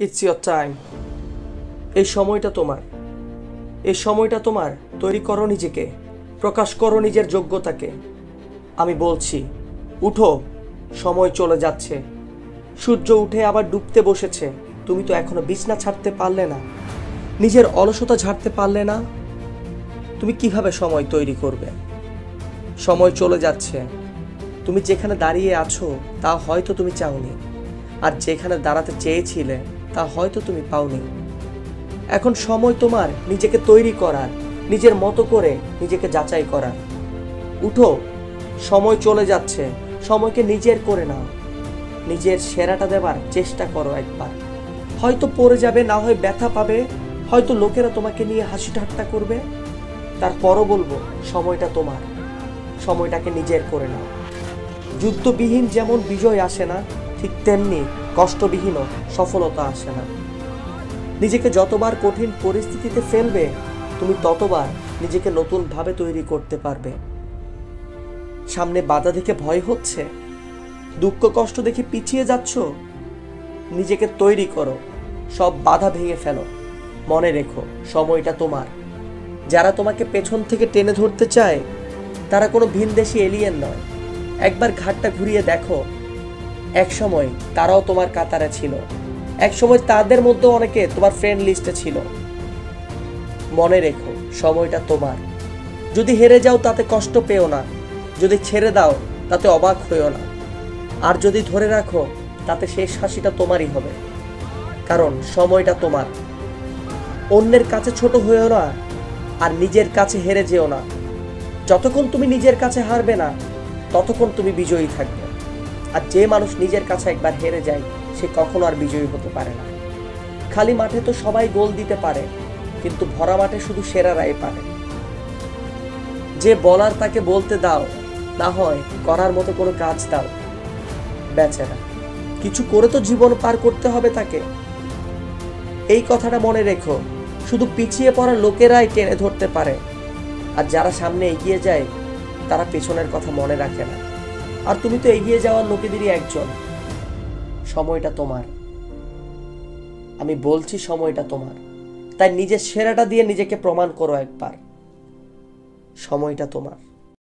It's your time এই সময়টা তোমার। এই সময়টা তোমার, তৈরি করো নিজেকে, প্রকাশ করো নিজের যোগ্যতাকে। আমি বলছি, উঠো, সময় চলে যাচ্ছে। সূর্য উঠে আবার ডুবতে বসেছে। তুমি তো এখনও বিছনা ছাড়তে পারলে না। নিজের অলসতা ঝাড়তে পারলে না। তুমি কীভাবে সময় তৈরি করবে? সময় চলে যাচ্ছে। তুমি যেখানে দাঁড়িয়ে আছো, তা হয়তো তুমি চাওনি। আর যেখানে দাঁড়াতে চেয়েছিলে তা হয়তো তুমি পাওনি। এখন সময় তোমার নিজেকে তৈরি করার, নিজের মতো করে নিজেকে যাচাই করার। উঠো, সময় চলে যাচ্ছে, সময়কে নিজের করে নাও। নিজের সেরাটা দেবার চেষ্টা করো একবার। হয়তো পড়ে যাবে, না হয় ব্যথা পাবে, হয়তো লোকেরা তোমাকে নিয়ে হাসি ঠাট্টা করবে। তারপরও বলব, সময়টা তোমার। সময়টাকে নিজের করে নাও। যুদ্ধবিহীন যেমন বিজয় আসে না ঠিক তেমনি কষ্টবিহীনও সফলতা আসে না। নিজেকে যতবার কঠিন পরিস্থিতিতে ফেলবে, তুমি ততবার নিজেকে নতুনভাবে তৈরি করতে পারবে। সামনে বাধা দেখে ভয় হচ্ছে, দুঃখ কষ্ট দেখে পিছিয়ে যাচ্ছ, নিজেকে তৈরি করো, সব বাধা ভেঙে ফেলো। মনে রেখো, সময়টা তোমার। যারা তোমাকে পেছন থেকে টেনে ধরতে চায়, তারা কোনো ভিনদেশি এলিয়েন নয়। একবার ঘাটটা ঘুরিয়ে দেখো এক সময় তারাও তোমার কাতারে ছিল। এক সময় তাদের মধ্যে অনেকে তোমার ফ্রেন্ড লিস্টে ছিল। মনে রেখো, সময়টা তোমার। যদি হেরে যাও, তাতে কষ্ট পেও না। যদি ছেড়ে দাও, তাতে অবাক হইও না। আর যদি ধরে রাখো, তাতে শেষ হাসিটা তোমারই হবে। কারণ সময়টা তোমার। অন্যের কাছে ছোট হয়েও না, আর নিজের কাছে হেরে যেও না। যতক্ষণ তুমি নিজের কাছে হারবে না, ততক্ষণ তুমি বিজয়ী থাকবে। আর যে মানুষ নিজের কাছে একবার হেরে যায়, সে কখনো আর বিজয়ী হতে পারে না। খালি মাঠে তো সবাই গোল দিতে পারে, কিন্তু ভরা মাঠে শুধু সেরারাই পারে। যে বলার তাকে বলতে দাও, না হয় করার মতো কোনো কাজ দাও। বেচারা, কিছু করে তো জীবন পার করতে হবে তাকে। এই কথাটা মনে রেখো, শুধু পিছিয়ে পড়া লোকেরাই টেনে ধরতে পারে। আর যারা সামনে এগিয়ে যায়, তারা পেছনের কথা মনে রাখে না। আর তুমি তো এগিয়ে যাওয়ার লোকেদেরই একজন। সময়টা তোমার। আমি বলছি সময়টা তোমার। তাই নিজের সেরাটা দিয়ে নিজেকে প্রমাণ করো একবার। সময়টা তোমার।